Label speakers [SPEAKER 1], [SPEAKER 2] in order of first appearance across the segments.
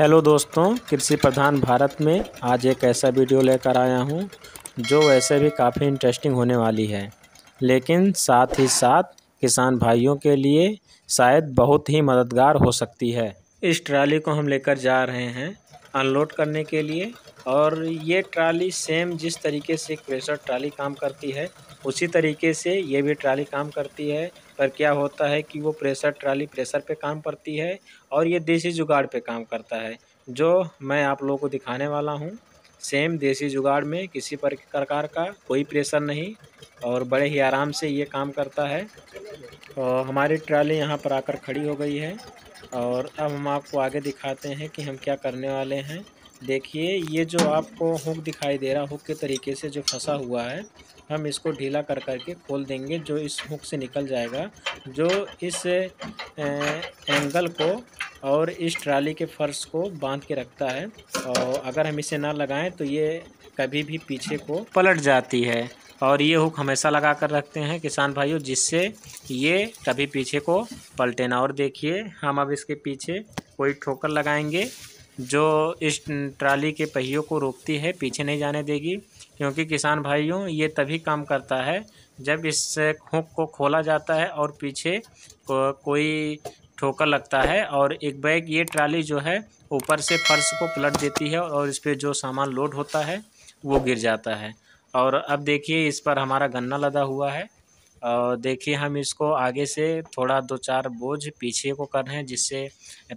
[SPEAKER 1] Hello दोस्तों, कृषि प्रधान भारत में आज एक ऐसा वीडियो लेकर आया हूँ, जो वैसे भी काफ़ी इंटरेस्टिंग होने वाली है। लेकिन साथ ही साथ किसान भाइयों के लिए शायद बहुत ही मददगार हो सकती है। इस ट्राली को हम लेकर जा रहे हैं। अनलोड करने के लिए। और ये ट्राली सेम जिस तरीके से प्रेशर ट्राली काम करती है, उसी तरीके से ये भी ट्राली काम करती है। पर क्या होता है कि वो प्रेशर ट्राली प्रेशर पे काम करती है और ये देसी जुगाड़ पे काम करता है। जो मैं आप लोगों को दिखाने वाला हूँ, सेम देसी जुगाड़ में किसी प्रकार का कोई प्रेशर नहीं और बड़े ही आराम से ये काम करता है। और हमारी ट्राली यहाँ पर आकर खड़ी हो गई है। और अब हम आपको आगे दिखाते हैं कि हम क्या करने वाले हैं। देखिए, ये जो आपको हुक दिखाई दे रहा, हुक के तरीके से जो फंसा हुआ है, हम इसको ढीला कर कर के खोल देंगे, जो इस हुक से निकल जाएगा, जो इस एंगल को और इस ट्राली के फर्श को बाँध के रखता है। और अगर हम इसे ना लगाएँ तो ये कभी भी पीछे को पलट जाती है। और ये हुक हमेशा लगा कर रखते हैं किसान भाइयों जिससे ये कभी पीछे को पलटे ना। और देखिए हम अब इसके पीछे कोई ठोकर लगाएँगे जो इस ट्राली के पहियों को रोकती है पीछे नहीं जाने देगी क्योंकि किसान भाइयों ये तभी काम करता है जब इस हुक को खोला जाता है और पीछे को, कोई ठोकर लगता है। और एक बैग ये ट्राली जो है ऊपर से फर्श को पलट देती है और इस पर जो सामान लोड होता है वो गिर जाता है। और अब देखिए इस पर हमारा गन्ना लदा हुआ है। और देखिए हम इसको आगे से थोड़ा दो चार बोझ पीछे को कर रहे हैं, जिससे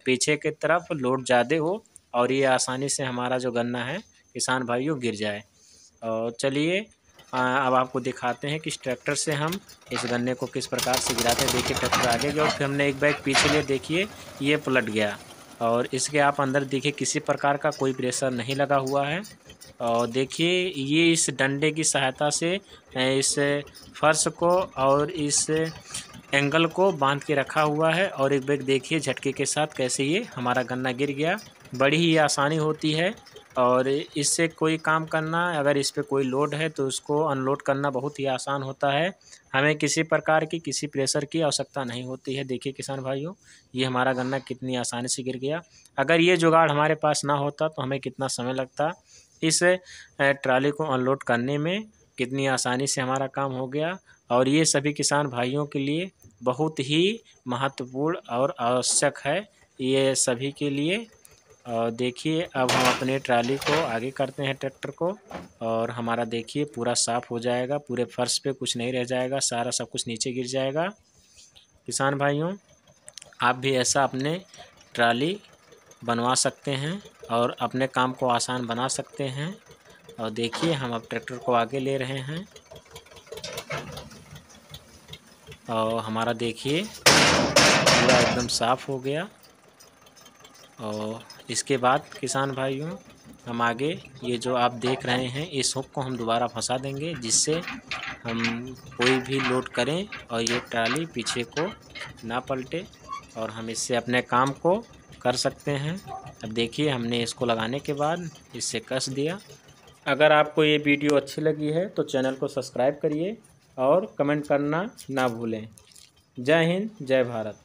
[SPEAKER 1] पीछे की तरफ़ लोड ज़्यादा हो और ये आसानी से हमारा जो गन्ना है, किसान भाइयों, गिर जाए। और चलिए अब आपको दिखाते हैं कि इस ट्रैक्टर से हम इस गन्ने को किस प्रकार से गिराते हैं। देखिए ट्रैक्टर आगे गया और फिर हमने एक बैग पीछे लिए, देखिए ये पलट गया। और इसके आप अंदर देखिए किसी प्रकार का कोई प्रेशर नहीं लगा हुआ है। और देखिए ये इस डंडे की सहायता से इस फर्श को और इस एंगल को बाँध के रखा हुआ है। और एक बैग देखिए झटके के साथ कैसे ये हमारा गन्ना गिर गया। बड़ी ही आसानी होती है। और इससे कोई काम करना, अगर इस पर कोई लोड है तो उसको अनलोड करना बहुत ही आसान होता है। हमें किसी प्रकार की, किसी प्रेशर की आवश्यकता नहीं होती है। देखिए किसान भाइयों, ये हमारा गन्ना कितनी आसानी से गिर गया। अगर ये जुगाड़ हमारे पास ना होता तो हमें कितना समय लगता? इस ट्राली को अनलोड करने में कितनी आसानी से हमारा काम हो गया? और ये सभी किसान भाइयों के लिए बहुत ही महत्वपूर्ण और आवश्यक है। ये सभी के लिए और देखिए, अब हम अपने ट्राली को आगे करते हैं ट्रैक्टर को और हमारा देखिए पूरा साफ़ हो जाएगा, पूरे फर्श पे कुछ नहीं रह जाएगा, सारा सब कुछ नीचे गिर जाएगा। किसान भाइयों, आप भी ऐसा अपने ट्राली बनवा सकते हैं और अपने काम को आसान बना सकते हैं। और देखिए, हम अब ट्रैक्टर को आगे ले रहे हैं। और हमारा देखिए, पूरा एकदम साफ़ हो गया। और इसके बाद किसान भाइयों, हम आगे ये जो आप देख रहे हैं, इस हुक को हम दोबारा फंसा देंगे, जिससे हम कोई भी लोड करें और ये ट्राली पीछे को ना पलटे और हम इससे अपने काम को कर सकते हैं। अब देखिए, हमने इसको लगाने के बाद इससे कस दिया। अगर आपको ये वीडियो अच्छी लगी है तो चैनल को सब्सक्राइब करिए और कमेंट करना ना भूलें। जय हिंद, जय भारत।